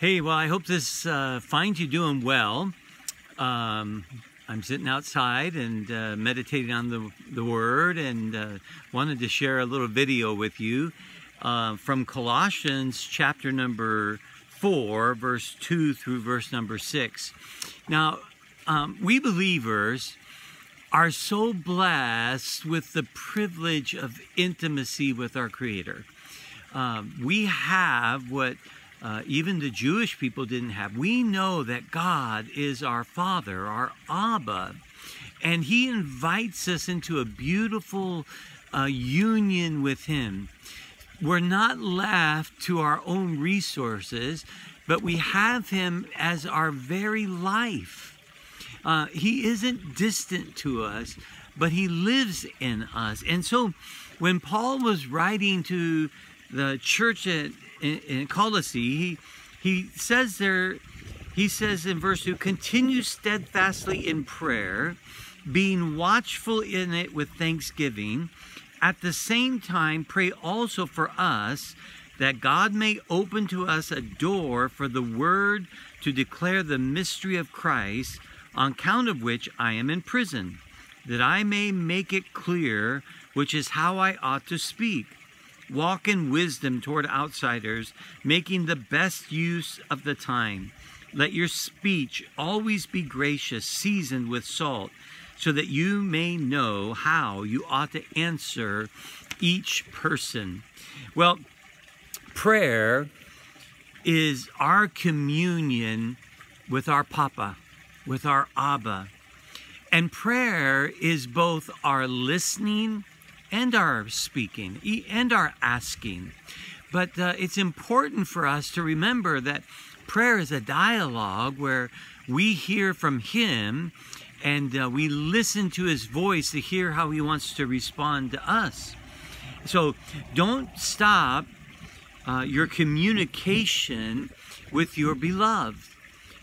Hey, well, I hope this uh, finds you doing well. Um, I'm sitting outside and uh, meditating on the, the Word and uh, wanted to share a little video with you uh, from Colossians chapter number 4, verse 2 through verse number 6. Now, um, we believers are so blessed with the privilege of intimacy with our Creator. Um, we have what uh, even the Jewish people didn't have. We know that God is our Father, our Abba, and He invites us into a beautiful uh, union with Him. We're not left to our own resources, but we have Him as our very life. Uh, he isn't distant to us, but He lives in us. And so when Paul was writing to the church at in, in Colossae, he, he says there, he says in verse 2, continue steadfastly in prayer, being watchful in it with thanksgiving. At the same time, pray also for us that God may open to us a door for the word to declare the mystery of Christ, on account of which I am in prison, that I may make it clear which is how I ought to speak. Walk in wisdom toward outsiders, making the best use of the time. Let your speech always be gracious, seasoned with salt, so that you may know how you ought to answer each person. Well, prayer is our communion with our Papa, with our Abba. And prayer is both our listening and our speaking and our asking. But uh, it's important for us to remember that prayer is a dialogue where we hear from Him and uh, we listen to His voice to hear how He wants to respond to us. So don't stop uh, your communication with your beloved,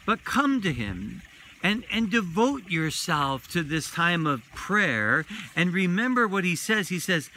but come to Him and and devote yourself to this time of prayer. And remember what he says. He says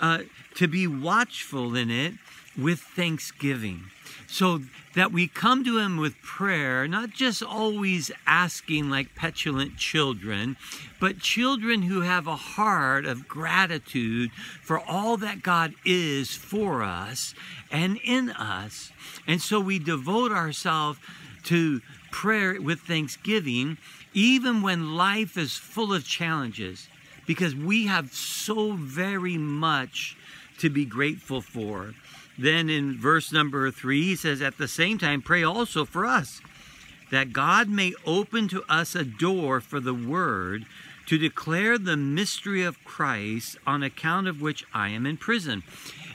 uh, to be watchful in it with thanksgiving. So that we come to him with prayer not just always asking like petulant children but children who have a heart of gratitude for all that god is for us and in us. And so we devote ourselves to prayer with thanksgiving, even when life is full of challenges, because we have so very much to be grateful for. Then in verse number three, he says, At the same time, pray also for us, that God may open to us a door for the word to declare the mystery of Christ, on account of which I am in prison.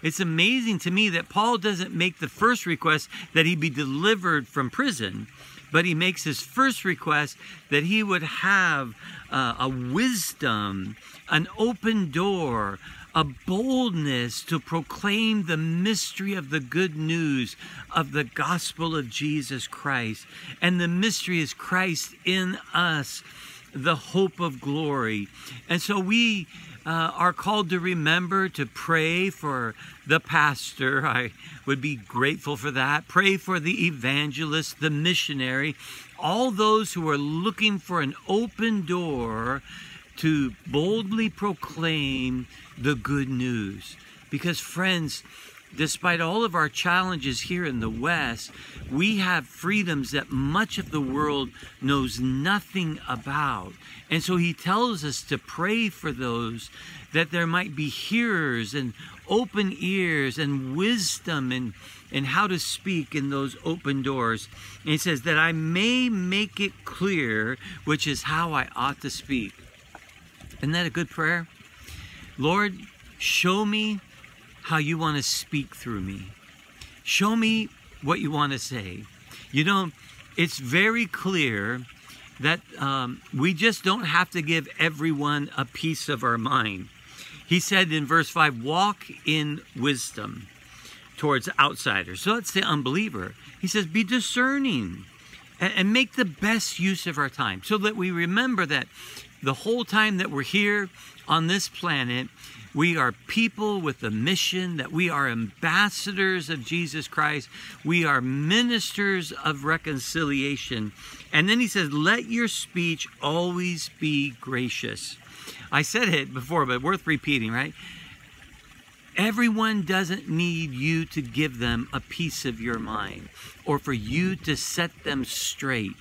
It's amazing to me that Paul doesn't make the first request that he be delivered from prison, but he makes his first request that he would have uh, a wisdom, an open door, a boldness to proclaim the mystery of the good news of the gospel of Jesus Christ. And the mystery is Christ in us, the hope of glory. And so we uh, are called to remember to pray for the pastor. I would be grateful for that. Pray for the evangelist, the missionary, all those who are looking for an open door to boldly proclaim the good news. Because, friends, despite all of our challenges here in the West, we have freedoms that much of the world knows nothing about. And so he tells us to pray for those that there might be hearers and open ears and wisdom and and how to speak in those open doors. And he says that I may make it clear which is how I ought to speak. Isn't that a good prayer? Lord, show me how you want to speak through me. Show me what you want to say. You know, it's very clear that um, we just don't have to give everyone a piece of our mind. He said in verse 5, walk in wisdom towards outsiders. So that's the unbeliever. He says, be discerning and, and make the best use of our time so that we remember that the whole time that we're here on this planet, we are people with a mission, that we are ambassadors of Jesus Christ. We are ministers of reconciliation. And then he says, Let your speech always be gracious. I said it before, but worth repeating, right? Everyone doesn't need you to give them a piece of your mind or for you to set them straight.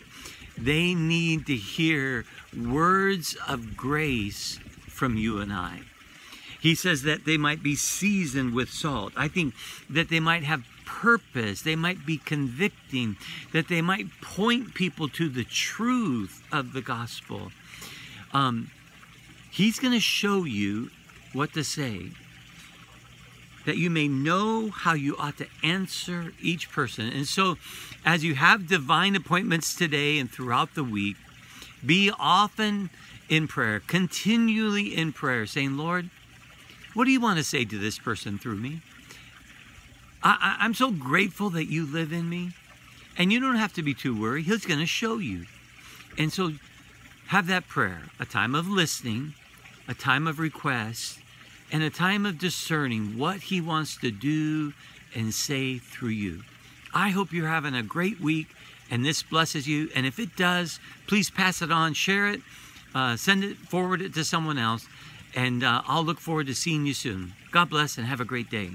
They need to hear words of grace from you and I. He says that they might be seasoned with salt. I think that they might have purpose, they might be convicting, that they might point people to the truth of the gospel. Um, he's going to show you what to say that you may know how you ought to answer each person. And so, as you have divine appointments today and throughout the week, be often in prayer, continually in prayer, saying, Lord, what do you want to say to this person through me? I, am so grateful that you live in me. And you don't have to be too worried. He's going to show you. And so have that prayer, a time of listening, a time of request, and a time of discerning what He wants to do and say through you. I hope you're having a great week and this blesses you. And if it does, please pass it on, share it, uh, send it, forward it to someone else and uh, I'll look forward to seeing you soon. God bless and have a great day.